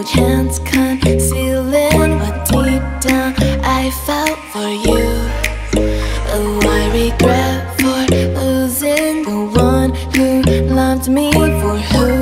no chance concealing But deep down I felt for you. Oh, I regret for losing The one who loved me for who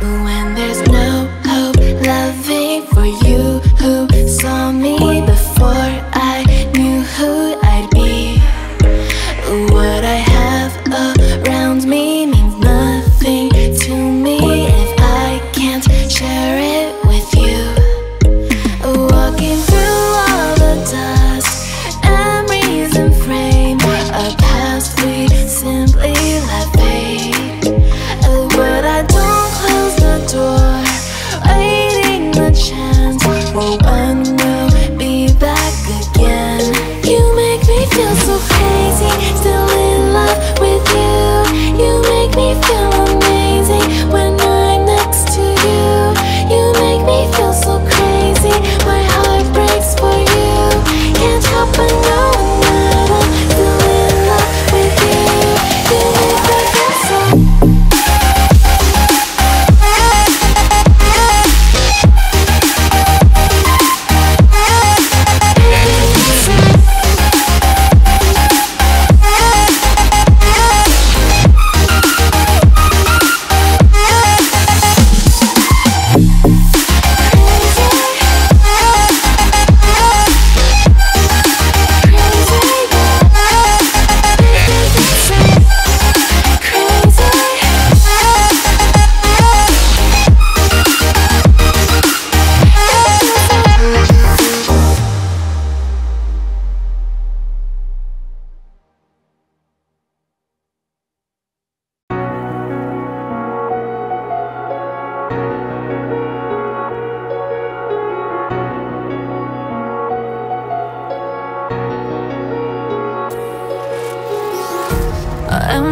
When there's no hope loving for you who